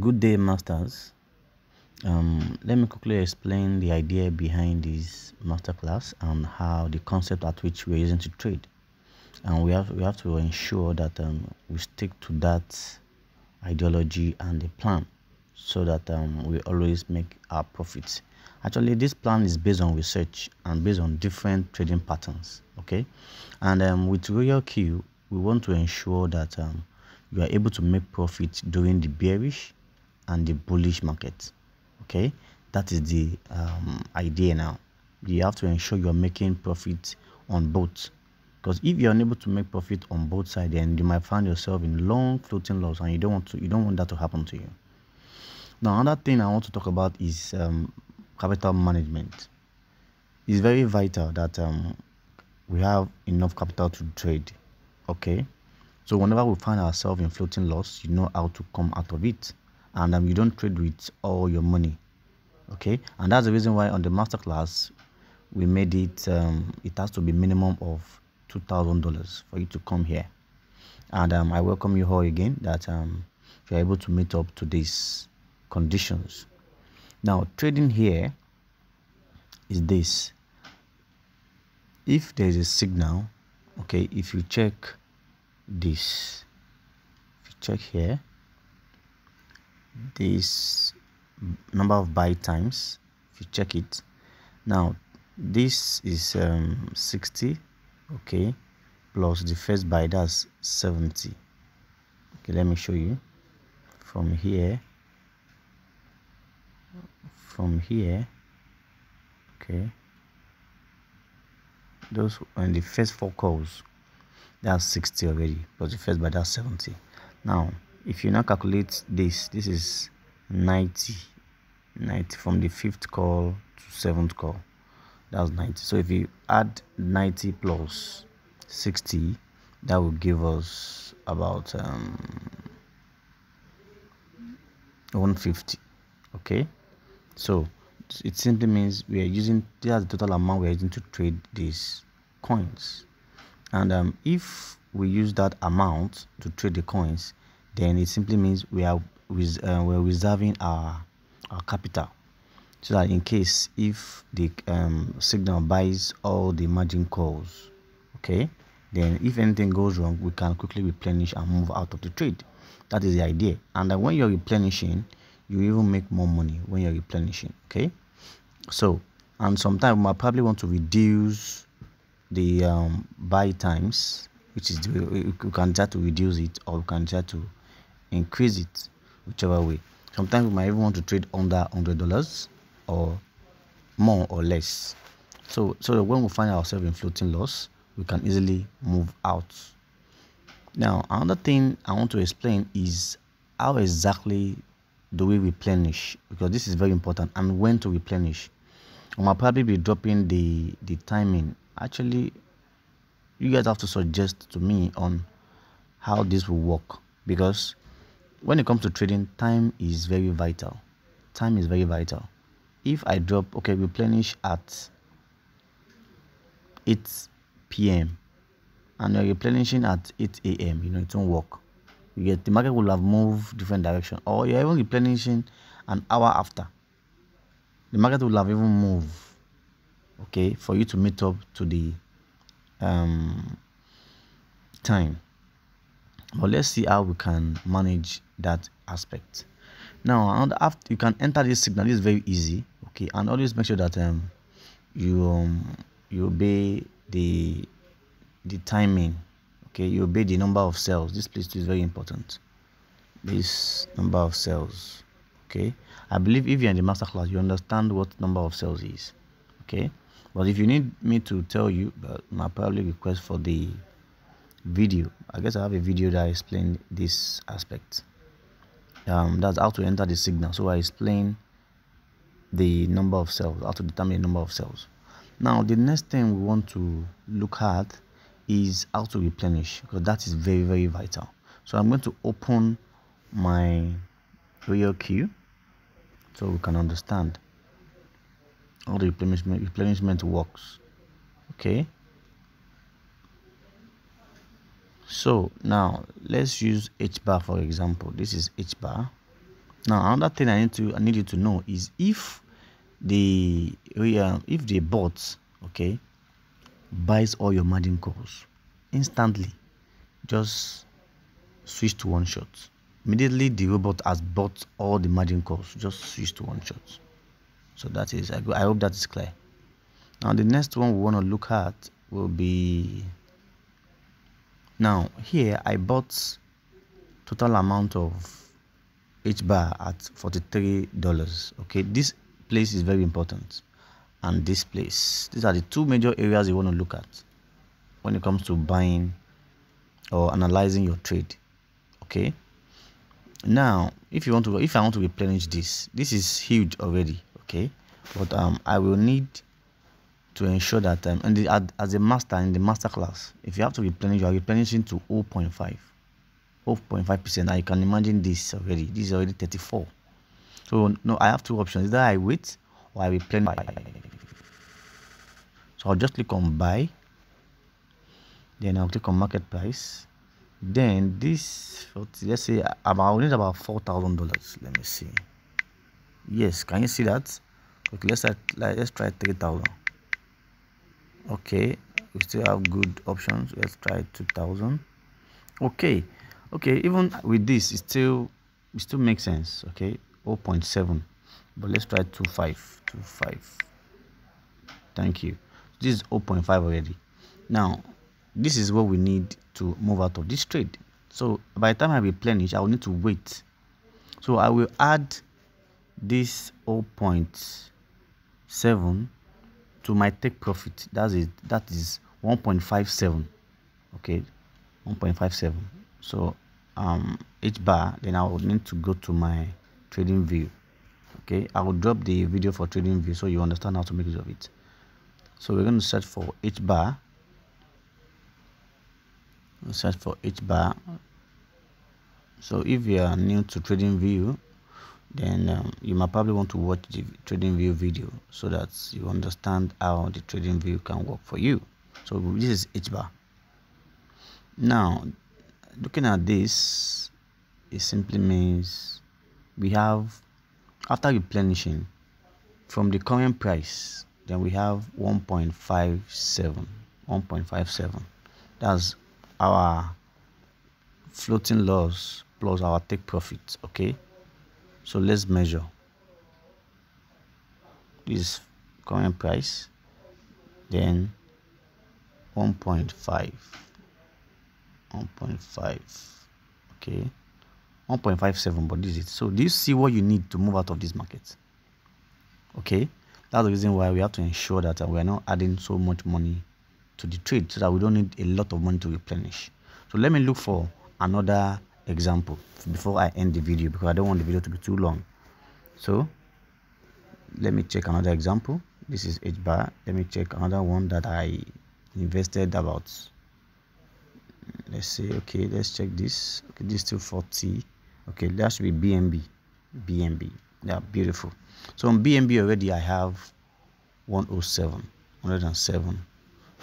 Good day, masters. Um, let me quickly explain the idea behind this masterclass and how the concept at which we're using to trade. And we have we have to ensure that um, we stick to that ideology and the plan so that um, we always make our profits. Actually, this plan is based on research and based on different trading patterns. Okay, and um, with Royal Q, we want to ensure that um, you are able to make profit during the bearish and the bullish market okay? That is the um, idea now. You have to ensure you're making profit on both. Because if you're unable to make profit on both sides then you might find yourself in long floating loss and you don't want to you don't want that to happen to you. Now another thing i want to talk about is um, capital management. It's very vital that um, we have enough capital to trade okay so whenever we find ourselves in floating loss, you know how to come out of it. And um, you don't trade with all your money. Okay. And that's the reason why on the masterclass, we made it, um, it has to be minimum of $2,000 for you to come here. And um, I welcome you all again that um, you're able to meet up to these conditions. Now, trading here is this. If there is a signal, okay, if you check this. If you check here this number of buy times if you check it. Now this is um 60 okay plus the first buy that's 70 okay let me show you. From here from here okay. Those and the first four calls that's 60 already plus the first buy that's 70 now if you now calculate this this is 90 90 from the fifth call to seventh call. That's 90 so if you add 90 plus 60 that will give us about um 150 okay? So it simply means we are using that's the total amount we are using to trade these coins and um, if we use that amount to trade the coins then it simply means we are with, uh, we're reserving our our capital. So that in case if the um, signal buys all the margin calls okay then if anything goes wrong we can quickly replenish and move out of the trade. That is the idea. And then when you're replenishing you even make more money when you're replenishing okay? So and sometimes we might probably want to reduce the um, buy times which is we can try to reduce it or we can try to increase it whichever way. Sometimes we might even want to trade under hundred dollars or more or less. So so when we find ourselves in floating loss we can easily move out. Now another thing i want to explain is how exactly do we replenish? Because this is very important. And when to replenish? I might probably be dropping the the timing actually you guys have to suggest to me on how this will work. Because when it comes to trading time is very vital. Time is very vital. If i drop okay replenish at 8 p.m and you're replenishing at 8 a.m you know it won't work. You get the market will have moved different direction. Or you're even replenishing an hour after. The market will have even moved okay for you to meet up to the um, time. But let's see how we can manage that aspect. Now and after you can enter this signal. This is very easy okay? And always make sure that um you um you obey the the timing okay? You obey the number of cells. This place is very important. This number of cells okay? I believe if you're in the master class you understand what number of cells is okay but if you need me to tell you but my probably request for the video i guess i have a video that explain this aspect. Um that's how to enter the signal. So i explain the number of cells how to determine the number of cells. Now the next thing we want to look at is how to replenish because that is very very vital. So i'm going to open my Royal Q so we can understand how the replenishment replenishment works. Okay? So now let's use h bar for example. This is h bar now another thing i need to i need you to know is if the if the bot okay buys all your margin calls instantly just switch to one shot. Immediately the robot has bought all the margin calls just switch to one shot so that is i, I hope that is clear. Now the next one we want to look at will be now here i bought total amount of h bar at 43 dollars. Okay this place is very important. And this place these are the two major areas you want to look at when it comes to buying or analyzing your trade. Okay? Now if you want to if i want to replenish this this is huge already okay but um i will need to ensure that um and as a master in the master class if you have to replenish you are replenishing to 0.5 0.5 percent. You can imagine this already. This is already 34 so no i have two options. Either i wait or i replenish. So i'll just click on buy. Then i'll click on market price. Then this let's say about need about four thousand dollars. Let me see yes can you see that? Okay let's try let's try 3000 okay we still have good options. Let's try 2000 okay okay even with this it still it still makes sense okay? 0.7 but let's try 25 25 thank you. This is 0.5 already. Now this is what we need to move out of this trade. So by the time i replenish i will need to wait. So i will add this 0.7 to my take profit. That is that is 1.57 okay? 1.57 so um h bar then i will need to go to my trading view okay? I will drop the video for trading view so you understand how to make use of it. So we're going to search for h bar. Search for h bar. So if you are new to trading view then um, you might probably want to watch the trading view video so that you understand how the trading view can work for you. So this is h bar now looking at this it simply means we have after replenishing from the current price then we have 1.57 1.57 that's our floating loss plus our take profit okay so let's measure. This current price. Then 1.5 1.5 okay. 1.57 but this is it. So do you see what you need to move out of this market? Okay. That's the reason why we have to ensure that uh, we are not adding so much money to the trade so that we don't need a lot of money to replenish. So let me look for another example before I end the video because I don't want the video to be too long. So let me check another example. This is H bar. Let me check another one that I invested about. Let's say okay, let's check this. Okay, this is still 40. Okay, that should be BNB. BNB. Yeah, beautiful. So on BNB already I have 107, 107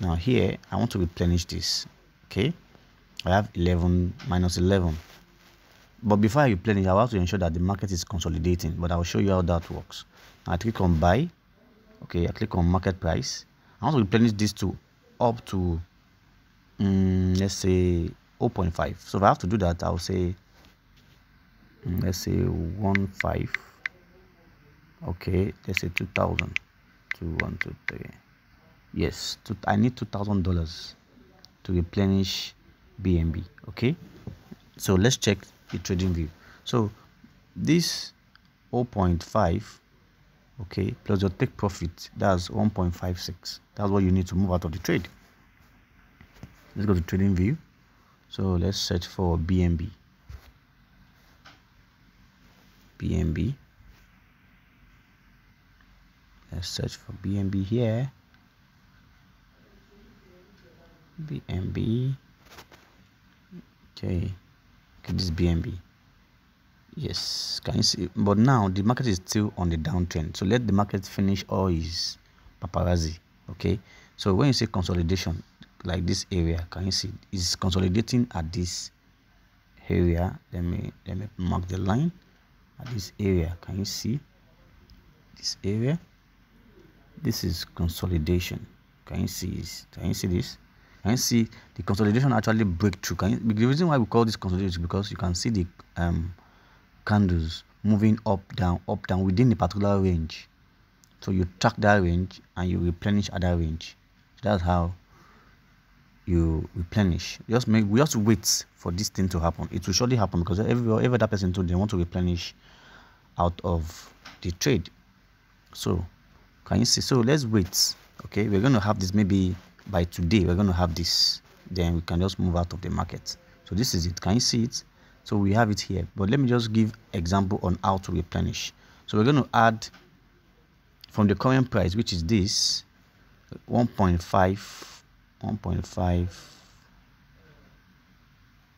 now here i want to replenish this okay i have 11 minus 11 but before i replenish i have to ensure that the market is consolidating but i'll show you how that works. I click on buy. Okay i click on market price. I want to replenish this to up to um, let's say 0.5 so if i have to do that i'll say um, let's say 1.5 okay let's say 2000 two one two three. Yes to, i need two thousand dollars to replenish bnb okay? So let's check the trading view. So this 0.5 okay plus your take profit that's 1.56 that's what you need to move out of the trade. Let's go to trading view. So let's search for bnb bnb let's search for bnb here. BNB. Okay. Okay, this BNB. Yes, can you see? But now the market is still on the downtrend. So let the market finish all his paparazzi. Okay. So when you say consolidation, like this area, can you see? Is consolidating at this area. Let me let me mark the line. at this area can you see this area this is consolidation can you see can you see this can you see the consolidation actually break through? Can you, the reason why we call this consolidation is because you can see the um candles moving up down up down within a particular range. So you track that range and you replenish other range. That's how you replenish. Just make we just wait for this thing to happen. It will surely happen because every every other person too they want to replenish out of the trade. So can you see? So let's wait okay? We're going to have this maybe by today we're going to have this then we can just move out of the market. So this is it. Can you see it? So we have it here. But let me just give example on how to replenish. So we're going to add from the current price which is this 1.5 1.5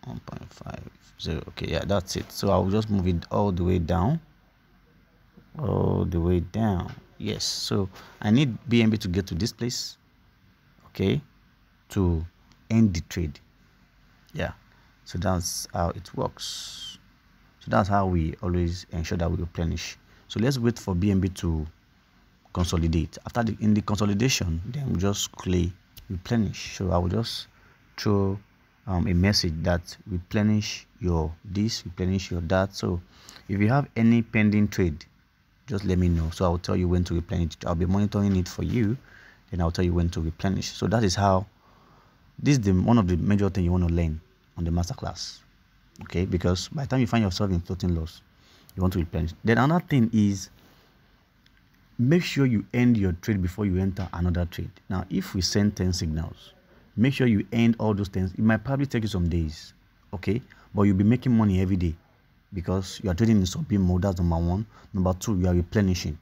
1.50 okay yeah that's it. So i'll just move it all the way down all the way down. Yes so i need bnb to get to this place okay to end the trade. Yeah so that's how it works. So that's how we always ensure that we replenish. So let's wait for bnb to consolidate. After the in the consolidation then we just click replenish. So i will just throw um, a message that replenish your this replenish your that. So if you have any pending trade just let me know. So i'll tell you when to replenish it. I'll be monitoring it for you then i'll tell you when to replenish so that is how this is the one of the major things you want to learn on the masterclass okay because by the time you find yourself in floating loss you want to replenish then another thing is make sure you end your trade before you enter another trade. Now, if we send 10 signals, make sure you end all those 10. It might probably take you some days, okay? But you'll be making money every day because you are trading in sub mode. That's number one. Number two, you are replenishing.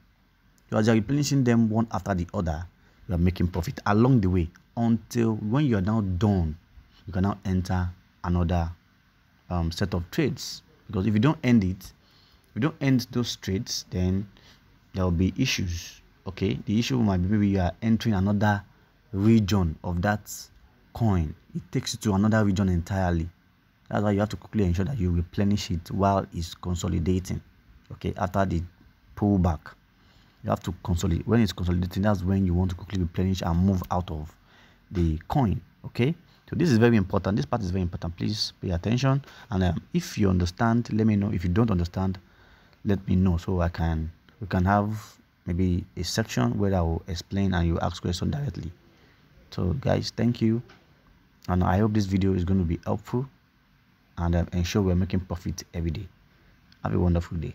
You are replenishing them one after the other. You are making profit along the way until when you are now done, you can now enter another um, set of trades. Because if you don't end it, if you don't end those trades, then there will be issues okay? The issue might be maybe you are entering another region of that coin. It takes you to another region entirely. That's why you have to quickly ensure that you replenish it while it's consolidating okay? After the pullback you have to consolidate when it's consolidating that's when you want to quickly replenish and move out of the coin okay so this is very important this part is very important please pay attention and um, if you understand let me know if you don't understand let me know so i can we can have maybe a section where I will explain and you ask questions directly. So guys, thank you. And I hope this video is going to be helpful and um, ensure we're making profit every day. Have a wonderful day.